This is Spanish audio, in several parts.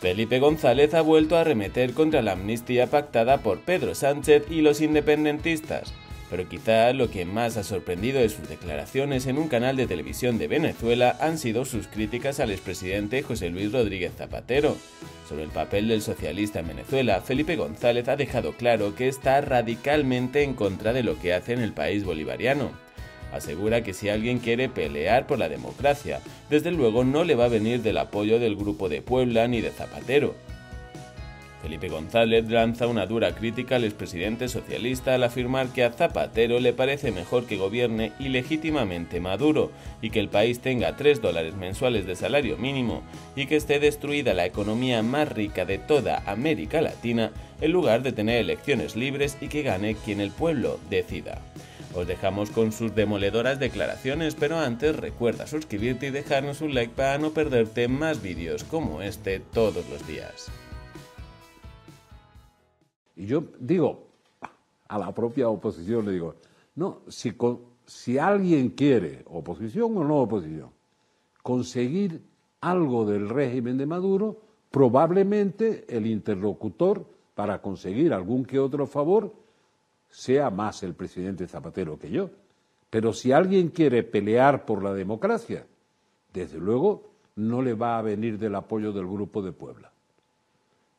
Felipe González ha vuelto a arremeter contra la amnistía pactada por Pedro Sánchez y los independentistas, pero quizá lo que más ha sorprendido de sus declaraciones en un canal de televisión de Venezuela han sido sus críticas al expresidente José Luis Rodríguez Zapatero. Sobre el papel del socialista en Venezuela, Felipe González ha dejado claro que está radicalmente en contra de lo que hace en el país bolivariano. Asegura que si alguien quiere pelear por la democracia, desde luego no le va a venir del apoyo del Grupo de Puebla ni de Zapatero. Felipe González lanza una dura crítica al expresidente socialista al afirmar que a Zapatero le parece mejor que gobierne ilegítimamente Maduro y que el país tenga 3 dólares mensuales de salario mínimo y que esté destruida la economía más rica de toda América Latina en lugar de tener elecciones libres y que gane quien el pueblo decida. Os dejamos con sus demoledoras declaraciones, pero antes recuerda suscribirte y dejarnos un like para no perderte más vídeos como este todos los días. Y yo digo a la propia oposición, le digo, no, si, si alguien quiere, oposición o no oposición, conseguir algo del régimen de Maduro, probablemente el interlocutor para conseguir algún que otro favor sea más el presidente Zapatero que yo. Pero si alguien quiere pelear por la democracia, desde luego no le va a venir del apoyo del Grupo de Puebla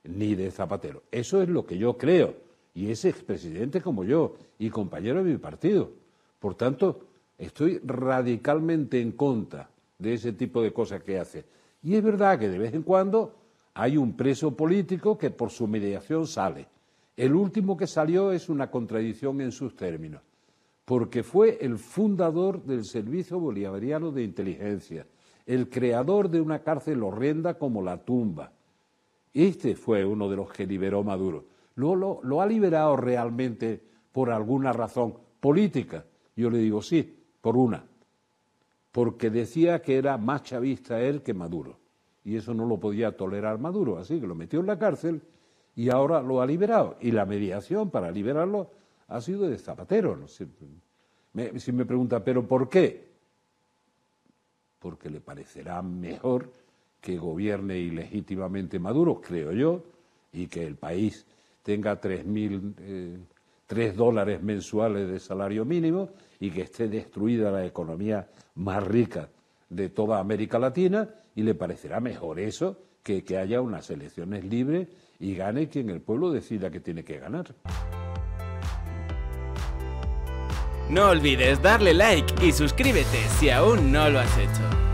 ni de Zapatero. Eso es lo que yo creo. Y es expresidente como yo y compañero de mi partido. Por tanto, estoy radicalmente en contra de ese tipo de cosas que hace. Y es verdad que de vez en cuando hay un preso político que por su mediación sale. El último que salió es una contradicción en sus términos, porque fue el fundador del Servicio Bolivariano de Inteligencia, el creador de una cárcel horrenda como la tumba, este fue uno de los que liberó Maduro. ¿Lo, lo, ha liberado realmente por alguna razón política? Yo le digo sí, por una. Porque decía que era más chavista él que Maduro. Y eso no lo podía tolerar Maduro. Así que lo metió en la cárcel y ahora lo ha liberado. Y la mediación para liberarlo ha sido de Zapatero. Me, si me pregunta, ¿pero por qué? Porque le parecerá mejor que gobierne ilegítimamente Maduro, creo yo, y que el país tenga tres mil, eh, tres dólares mensuales de salario mínimo y que esté destruida la economía más rica de toda América Latina y le parecerá mejor eso que que haya unas elecciones libres y gane quien el pueblo decida que tiene que ganar. No olvides darle like y suscríbete si aún no lo has hecho.